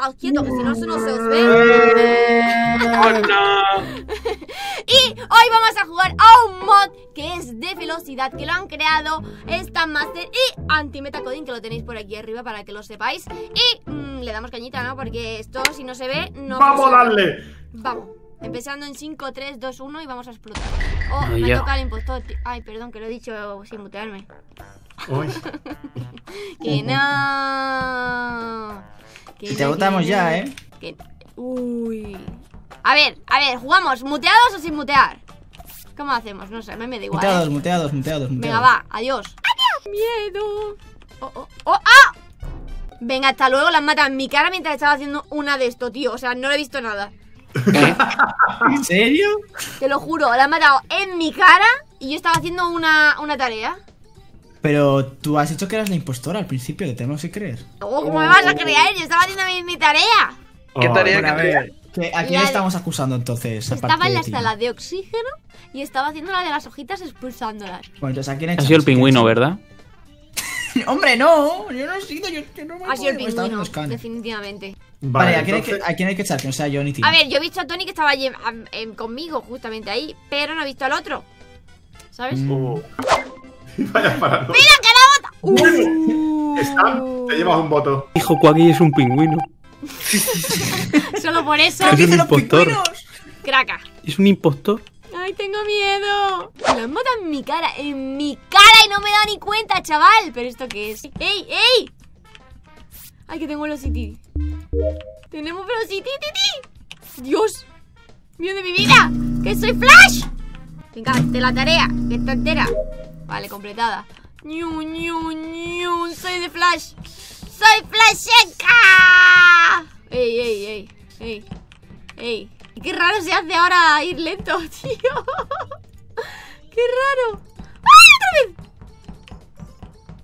estados quietos, que si no, eso no se os ve. ¡Oh, no! Y hoy vamos a jugar a un mod que es de velocidad, que lo han creado Stan Master y Antimetacoding, que lo tenéis por aquí arriba para que lo sepáis. Y mm, le damos cañita, ¿no? Porque esto, si no se ve, no ¡Vamos a darle! Vamos. Empezando en 5, 3, 2, 1 y vamos a explotar. Oh, Ay, me ya. toca el impostor. tío. Ay, perdón, que lo he dicho sin mutearme. Uy, Que no. Que Si te votamos que ya. ¿eh? Que- Uy. A ver, a ver, ¿jugamos muteados o sin mutear? ¿Cómo hacemos? No sé, mí me da igual. Muteados, ¿eh? muteados, muteados, Venga, muteados. va, adiós. Adiós. Miedo. Oh, oh, oh, ¡Ah! Venga, hasta luego, las matan en mi cara mientras estaba haciendo una de esto, tío. O sea, no le he visto nada. ¿En serio? Te lo juro, la han matado en mi cara y yo estaba haciendo una, una tarea. Pero tú has dicho que eras la impostora al principio, te tenemos que creer. Oh, ¿Cómo me vas a creer? Yo estaba haciendo mi, mi tarea. ¿Qué Oh, tarea? Bueno, a ¿Qué ver, ¿qué- ¿a quién La- estamos acusando entonces? Estaba en la sala de oxígeno y estaba haciendo la de las hojitas expulsándolas. Bueno, entonces, ¿a quién Ha sido el ¿A quién pingüino? ¿verdad? Hombre, no, yo no he sido, yo, yo no me Ha sido el pingüino, definitivamente. Vale, Vale, ¿a quién, hay entonces- que, ¿a quién hay que echar? Que no sea yo ni ti. A ver, yo he visto a Tony que estaba allí, conmigo justamente ahí, pero no he visto al otro. ¿Sabes? Mm. Uh. Vaya parado. ¡Mira que la bota! Te llevas un voto. Hijo, Quaggy es un pingüino. Solo por eso. Es un ¡Dicen los impostor. Craca. Es un impostor. Ay, tengo miedo. Lo han matado en mi cara, en mi cara y no me he dado ni cuenta, chaval. ¿Pero esto qué es? ¡Ey, ey! Ay, que tengo velocity. Tenemos velocity, titi. Dios. Mío de mi vida. Que soy Flash. Venga, de la tarea, que está entera. Vale, completada. Soy de Flash. Soy Flashenka. Ey, ey, ey, ey. Ey. Qué raro se hace ahora ir lento, tío. Qué raro. ¡Ay, otra vez!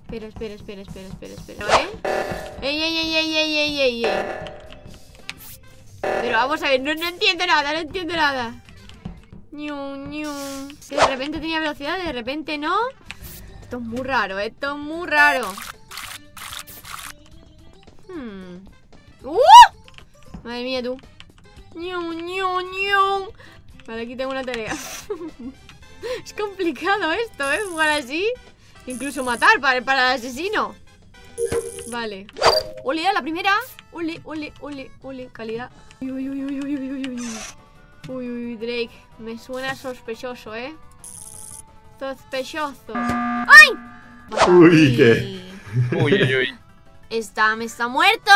Espera, espera, espera, espera, espera, espera, ¿eh? Ey, ey, ey, ey, ey, ey, ey, ey. Pero vamos a ver, no, no entiendo nada, no entiendo nada. De repente tenía velocidad, de repente no. Esto es muy raro, esto es muy raro. Hmm. ¡Uh! Madre mía, tú. Vale, aquí tengo una tarea. es complicado esto, ¿eh? Jugar así. Incluso matar para, para el asesino. Vale. Ole, la primera. Ole, ole, ole, ole. Calidad. Uy, uy, uy, uy, uy. Uy, Drake. Me suena sospechoso, ¿eh? Sospechoso. ¡Ay! Uy, ¿qué? Uy, uy, uy. Está, me está muerto.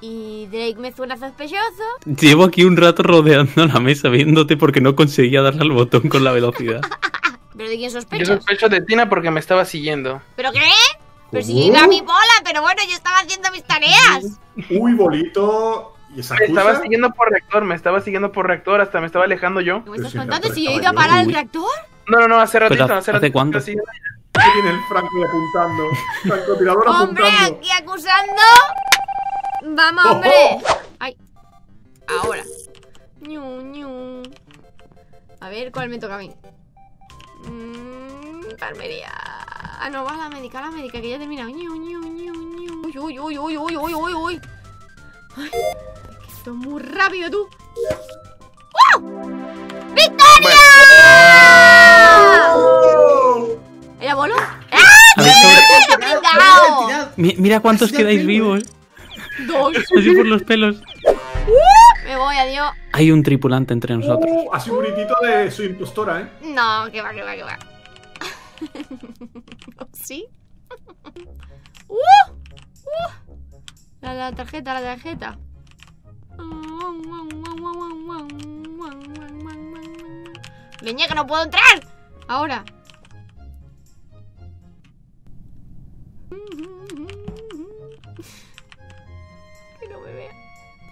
Y Drake me suena sospechoso. Llevo aquí un rato rodeando la mesa viéndote porque no conseguía darle al botón con la velocidad. ¿Pero de quién Yo sospechas? sospecho de Tina porque me estaba siguiendo. ¿Pero qué? Pero si iba a mi bola, pero bueno, yo estaba haciendo mis tareas. Uy, bolito. ¿Y esa Me estaba siguiendo por reactor, me estaba siguiendo por reactor, hasta me estaba alejando yo. ¿Qué me estás Sí, contando? Si yo he ido a parar el Uy. reactor. No, no, no, hace ratito, hace ¿hace ratito. cuánto? sí. Aquí viene el Franco apuntando. Francotirador Hombre, apuntando. aquí acusando. Vamos, hombre. Ay. Ahora. Ñu, ñu. A ver, ¿cuál me toca a mí? Mm, enfermería. Ah, no, va la médica, la médica, que ya he terminado. Ñu, ñu, ñu, ñu. Uy, uy, uy, uy, uy, uy, uy. Ay, esto es muy rápido, tú. ¡Wow! ¡Victoria! ¿Era bolo? ¡Ah! Mira cuántos quedáis vivos. Dos. Así por los pelos. Me voy, adiós. Hay un tripulante entre nosotros. Uh, así un gritito de su impostora, ¿eh? No, que va, que va, que va. ¿Sí? ¡Uh! ¡Uh! La, la tarjeta, la tarjeta. Veña, que no puedo entrar. Ahora. Que no me vea.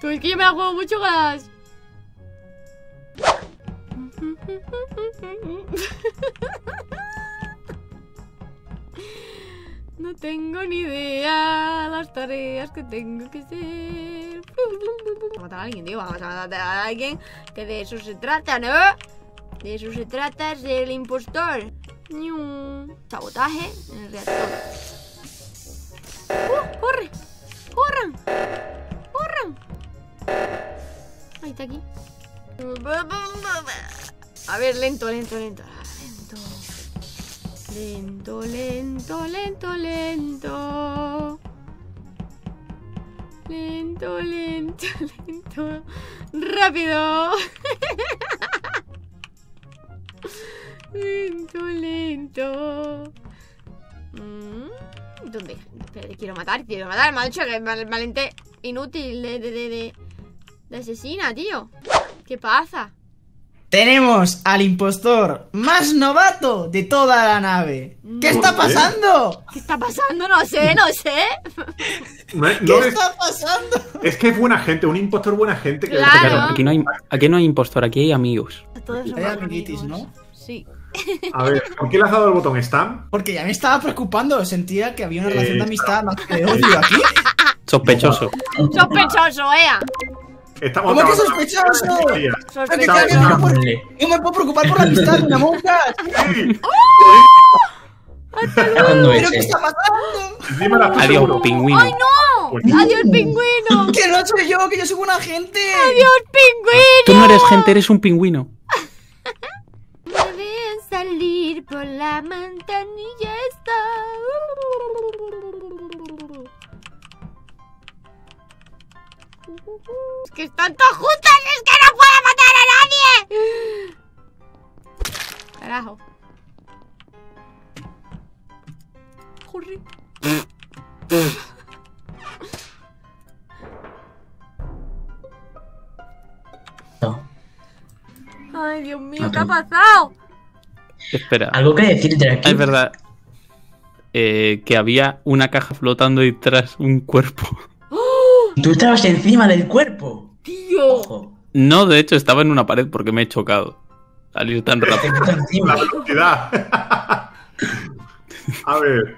Tú, es que yo me la juego mucho con las... No tengo ni idea las tareas que tengo que hacer. Matar a alguien, tío. Vamos a matar a alguien. Que de eso se trata, ¿no? De eso se trata, ser el impostor. Sabotaje en el reactor. ¡Uh! ¡Corre! ¡Corran! ¡Corran! Ahí está aquí. A ver, lento, lento, lento. Lento. Lento, lento, lento, lento. Lento, lento, lento. Rápido. Lento, lento. Mm, ¿Dónde? Espera, quiero matar, quiero matar. Me ha dicho que val- valente inútil de, de, de, de asesina, tío. ¿Qué pasa? Tenemos al impostor más novato de toda la nave. ¿Qué está pasando? ¿Qué está pasando? No sé, no sé. No, ¿Qué no es, está pasando? es que es buena gente, un impostor buena gente. Que Claro. Claro, aquí no hay, aquí no hay impostor, aquí hay amigos. Todos somos Hay amiguitis, amigos. ¿no? Sí. A ver, ¿por qué le has dado el botón Stam? Porque ya me estaba preocupando. Sentía que había una relación Eh, de amistad más que de odio aquí. Sospechoso. Sospechoso, Ea. Estamos ¿Cómo que sospechoso? Sí, Sospechoso. Yo no me puedo- yo me puedo preocupar por la amistad de una monja. sí. ¿Cuándo ¿Pero qué está pasando? Adiós, seguro. pingüino. ¡Ay, no! Pues- ¡Adiós, pingüino! Que no soy yo, que yo soy buena gente. ¡Adiós, pingüino! Tú no eres gente, eres un pingüino. Deben salir por la ventanilla esta. Es que están todas juntas, es que no puedo matar a nadie. Carajo. Corre. No. Ay, Dios mío, ¿qué ha pasado? Espera. Algo que decirte aquí. Es verdad eh, que había una caja flotando y tras un cuerpo. Tú estabas encima del cuerpo. Tío. Ojo. No, de hecho, estaba en una pared porque me he chocado. Al ir tan rápido. La velocidad. A ver.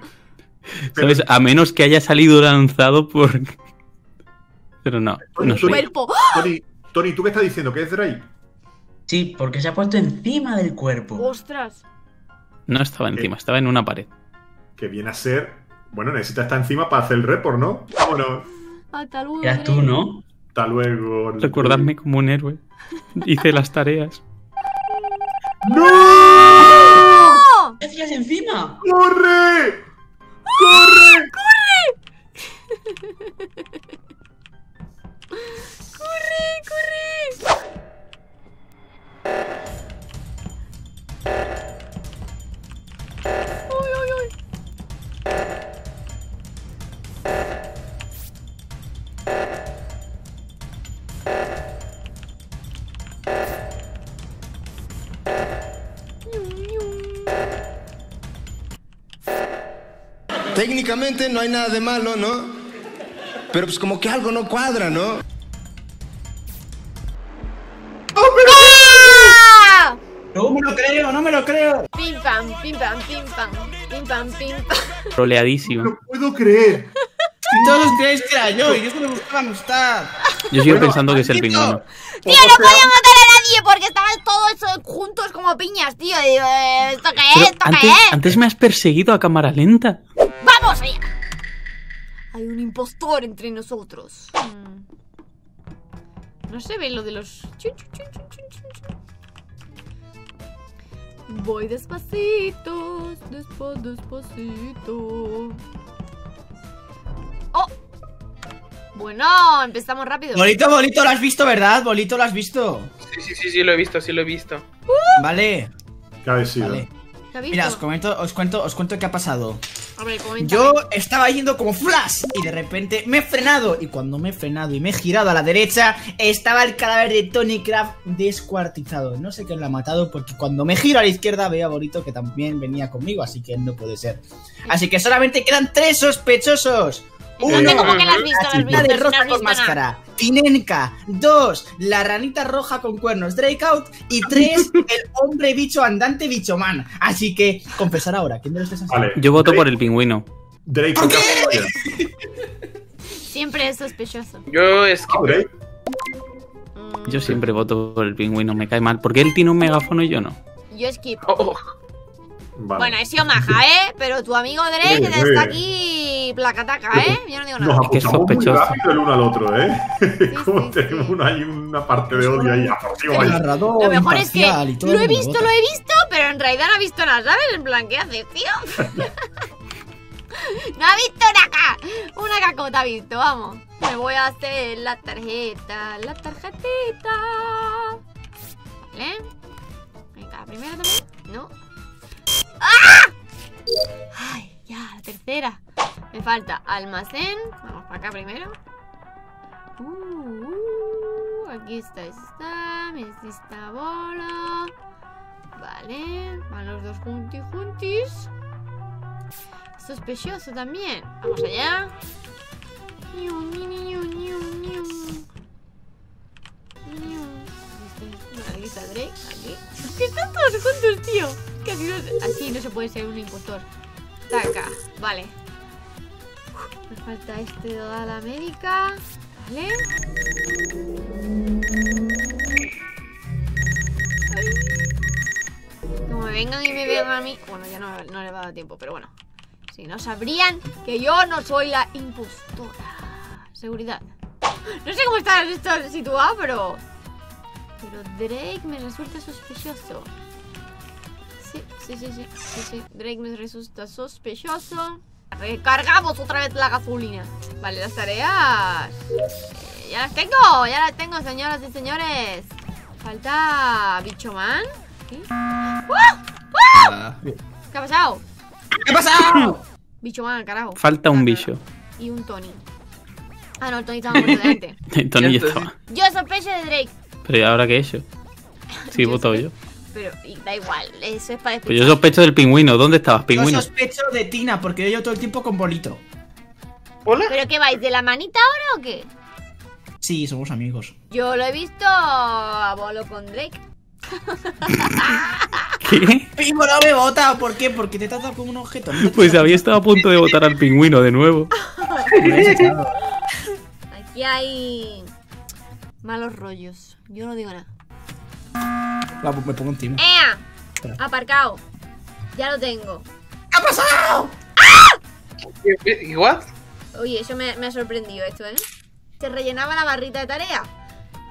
¿Sabes? A menos que haya salido lanzado por. Pero no, no soy. Cuerpo. Tony, Tony, ¿tú qué estás diciendo? ¿Que es Drake? Sí, porque se ha puesto encima del cuerpo. Ostras. No estaba encima, estaba en una pared. Que viene a ser. Bueno, necesita estar encima para hacer el report, ¿no? Vámonos. Hasta luego. Eras tú, ¿no? Hasta luego. Recordarme como un héroe. Hice las tareas. ¡No! ¿Qué hacías encima? ¡Corre! ¡Corre, Técnicamente no hay nada de malo, ¿no? Pero pues como que algo no cuadra, ¿no? ¡Ah! No me lo creo, no me lo creo. Pim pam, pim pam, pim pam, pim pam, pim pam. Troleadísimo. No puedo creer. Todos creéis que era yo y yo solo buscaba amistad. Yo sigo Bueno, pensando que es el pingüino. Tío, no podía matar a nadie porque estaban todos juntos como piñas, tío. Y digo, eh, ¿esto qué es? ¿Esto antes, qué es? antes me has perseguido a cámara lenta. Hay un impostor entre nosotros. Mm. No se ve lo de los... chun, chun, chun, chun, chun, chun, chun. Voy despacito, despa, despacito. ¡Oh! Bueno, empezamos rápido. Bolito, bolito, lo has visto, ¿verdad? Bolito, lo has visto. Sí, sí, sí, sí, lo he visto, sí lo he visto. Vale, ¿Qué ha sido? vale. ¿Qué ha visto? Mira, os comento, os cuento, os cuento qué ha pasado. A ver, comenta. Yo estaba yendo como flash y de repente me he frenado. Y cuando me he frenado y me he girado a la derecha, estaba el cadáver de Tony Craft descuartizado. No sé quién lo ha matado porque cuando me giro a la izquierda veo a Bolito que también venía conmigo, así que no puede ser. Así que solamente quedan tres sospechosos. Uno, ¿cómo que la has visto? La ¿La has chica visto? de rosa con máscara. Tinenka. Dos, la ranita roja con cuernos. Drakeout. Y tres, el hombre bicho andante bichoman. Así que, confesar ahora, ¿quién de los tres ha? Vale. Yo voto Drake- por el pingüino. Drake, ¿Por ¿qué? Siempre es sospechoso. Yo es que. Drake. Mm, Yo siempre voto por el pingüino, me cae mal. Porque él tiene un megáfono y yo no. Yo skip. Oh, oh. Vale. Bueno, he sido maja, ¿eh? Pero tu amigo Drake está aquí aquí placataca, ¿eh? Yo no digo Nos nada. Es que es apuntamos muy rápido el uno al otro, ¿eh? Como sí, tenemos sí. una, ahí una parte de odio ahí. Ah, narrador Lo mejor es que lo he visto, lo he visto, pero en realidad no ha visto nada, ¿sabes? En plan, ¿qué haces, tío? no ha visto una ca una cacota ha visto, vamos. Me voy a hacer la tarjeta, la tarjetita. ¿Vale? Venga, la primera también. No. ¡Ah! Ay, ya, la tercera. Me falta almacén. Vamos para acá primero. Uh, uh, aquí está esta, esta bola. Vale, van los dos juntis juntis. Sospechoso también. Vamos allá. Aquí está Drake, aquí. Que están todos juntos, tío. Que así no, así no se puede ser un impostor. Taca, vale. Me falta este de la América. Vale. Como me vengan y me vean a mí. Bueno, ya no, no le va a dar tiempo, pero bueno. Si no sabrían que yo no soy la impostora. Seguridad. No sé cómo está esto situado, pero. Pero Drake me resulta sospechoso. Sí, sí, sí, sí, sí, sí. Drake me resulta sospechoso. Recargamos otra vez la gasolina. Vale, las tareas. eh, ya las tengo, ya las tengo, señoras y señores. Falta Bicho Man. ¿Qué? ¡Ah! ¡Ah! ¿Qué ha pasado? ¿Qué ha pasado? Bicho Man, carajo. Falta un bicho. Y un Tony. Ah, no, el Tony estaba muerto delante. Tony ya estaba. Yo sospecho de Drake. Pero ¿y ahora qué he hecho? Sí, he votado sé. yo. Pero y da igual, eso es para Pues yo sospecho del pingüino. ¿Dónde estabas, Yo pingüino? sospecho de Tina porque yo llevo todo el tiempo con Bolito. ¿Hola? ¿Pero qué vais? ¿De la manita ahora o qué? Sí, somos amigos. Yo lo he visto a bolo con Drake. ¿Qué? Primo, no me vota. ¿Por qué? Porque te trata como un objeto. no Pues había estado a punto de votar al pingüino de nuevo. Aquí hay malos rollos. Yo no digo nada. Pues me pongo encima. ¡Ea! Espera. Aparcado. Ya lo tengo. ¿Qué ha pasado? ¿Y what? Oye, eso me, me ha sorprendido esto, ¿eh? Se rellenaba la barrita de tarea.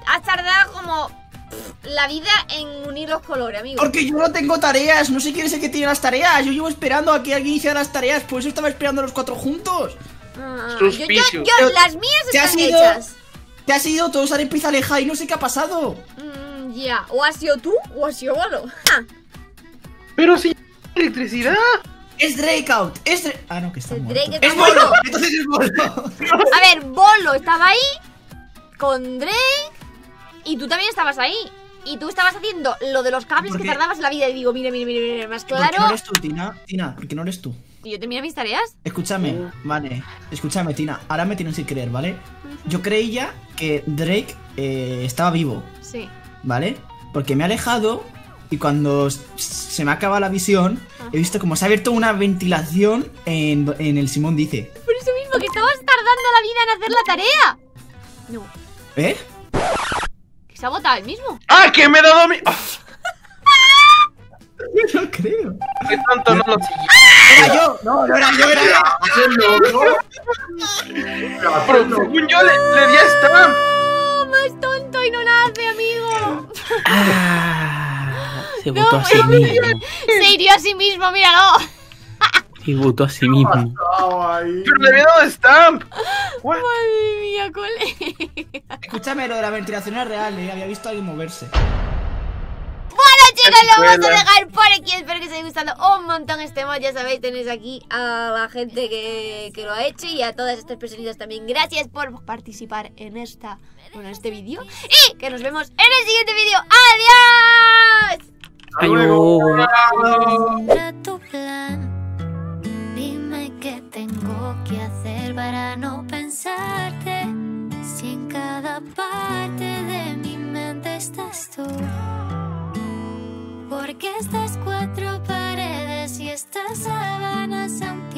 Has tardado como pff, la vida en unir los colores, amigo. Porque yo no tengo tareas. No sé quién es el que tiene las tareas. Yo llevo esperando a que alguien hiciera las tareas. Por eso estaba esperando a los cuatro juntos. Ah, yo, yo, yo- Pero las mías te has están ido. hechas. Te has ido, todos han empezado a alejar y no sé qué ha pasado. Mm, ya, o has sido tú o has sido Bolo. Ja. Pero si electricidad. Es Drake out. Es Drake. Ah, no, que está Es muerto. Drake está es Bolo. Entonces es Bolo. A ver, Bolo estaba ahí con Drake y tú también estabas ahí. Y tú estabas haciendo lo de los cables ¿Por que tardabas la vida. Y digo, mire, mire, mire, mire, más ¿Por qué no claro. eres tú, Tina? Tina, ¿por qué no eres tú? Y yo terminé mis tareas. Escúchame, vale. Escúchame, Tina. Ahora me tienes que creer, ¿vale? Yo creía que Drake eh, estaba vivo, Sí. ¿Vale? Porque me he alejado y cuando se me acaba la visión, he visto como se ha abierto una ventilación en, en el Simón Dice. Por eso mismo, que estabas tardando la vida en hacer la tarea. No, ¿Eh? que se ha votado el mismo. ¡Ah, que me he dado mi. ¡Ah! No creo. ¡Qué tonto no lo seguí! Era yo. No, no era yo, era yo. Pero según yo le, le di a Stamp. Ah, se No, votó a sí mismo. Se hirió a sí mismo, míralo. Se votó a sí mismo. Pero le había dado Stamp. What? Madre mía, colega. Escúchame, lo de la ventilación es real, ¿eh? Había visto a alguien moverse chicos, lo vamos a dejar por aquí. Espero que os haya gustado un montón este mod. Ya sabéis, tenéis aquí a la gente que, que lo ha hecho y a todas estas personitas también. Gracias por participar en esta bueno, en este vídeo. Y que nos vemos en el siguiente vídeo. ¡Adiós! ¡Adiós! Dime qué tengo que hacer para no pensarte. Si en cada parte de mi mente estás tú que estas cuatro paredes y estas sábanas han